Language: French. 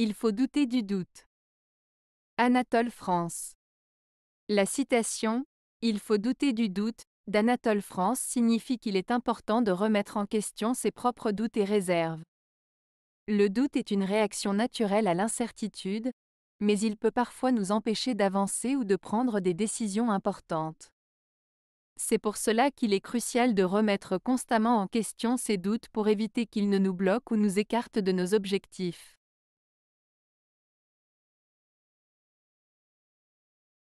Il faut douter du doute. Anatole France. La citation Il faut douter du doute d'Anatole France signifie qu'il est important de remettre en question ses propres doutes et réserves. Le doute est une réaction naturelle à l'incertitude, mais il peut parfois nous empêcher d'avancer ou de prendre des décisions importantes. C'est pour cela qu'il est crucial de remettre constamment en question ces doutes pour éviter qu'ils ne nous bloquent ou nous écartent de nos objectifs.